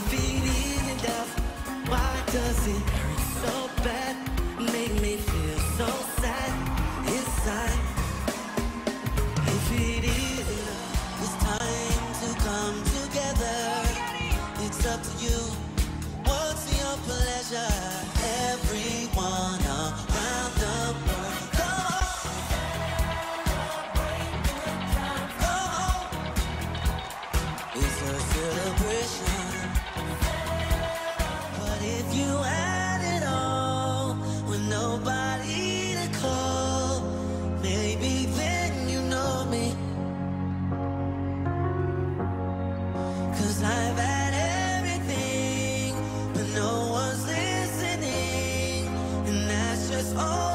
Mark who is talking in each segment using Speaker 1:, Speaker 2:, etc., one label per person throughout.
Speaker 1: If it isn't death Why does it hurt so bad? Make me feel so sad inside If it is enough It's time to come together It's up to you What's your pleasure? Everyone around the world It's a celebration Oh,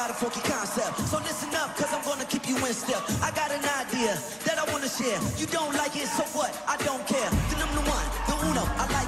Speaker 1: got a funky concept. So listen up, cause I'm gonna keep you in step. I got an idea that I wanna share. You don't like it, so what? I don't care. The number one, the uno. I like